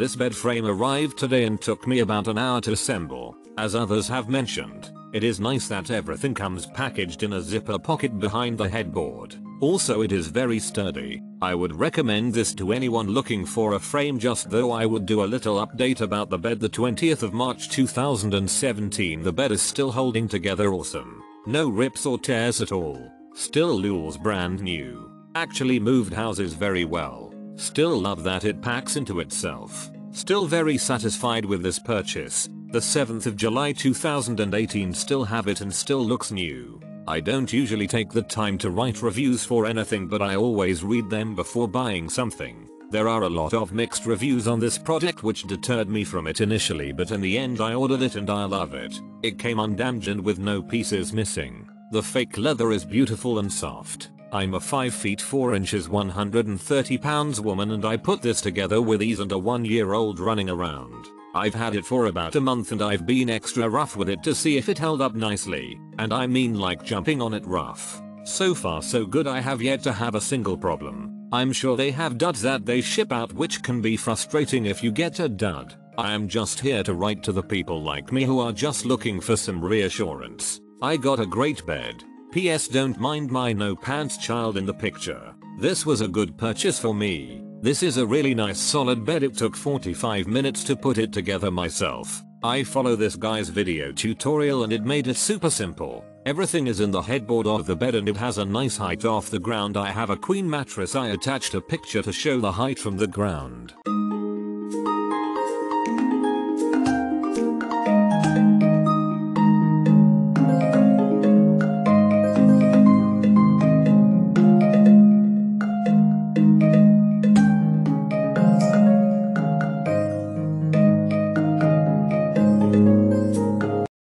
This bed frame arrived today and took me about an hour to assemble. As others have mentioned, it is nice that everything comes packaged in a zipper pocket behind the headboard. Also it is very sturdy. I would recommend this to anyone looking for a frame just though I would do a little update about the bed the 20th of March 2017 the bed is still holding together awesome. No rips or tears at all. Still looks brand new. Actually moved houses very well. Still love that it packs into itself. Still very satisfied with this purchase. The 7th of July 2018 still have it and still looks new. I don't usually take the time to write reviews for anything but I always read them before buying something. There are a lot of mixed reviews on this product which deterred me from it initially but in the end I ordered it and I love it. It came undamaged and with no pieces missing. The fake leather is beautiful and soft. I'm a 5 feet 4 inches 130 pounds woman and I put this together with ease and a 1 year old running around. I've had it for about a month and I've been extra rough with it to see if it held up nicely, and I mean like jumping on it rough. So far so good I have yet to have a single problem. I'm sure they have duds that they ship out which can be frustrating if you get a dud. I am just here to write to the people like me who are just looking for some reassurance. I got a great bed. PS don't mind my no pants child in the picture. This was a good purchase for me. This is a really nice solid bed it took 45 minutes to put it together myself. I follow this guy's video tutorial and it made it super simple. Everything is in the headboard of the bed and it has a nice height off the ground I have a queen mattress I attached a picture to show the height from the ground.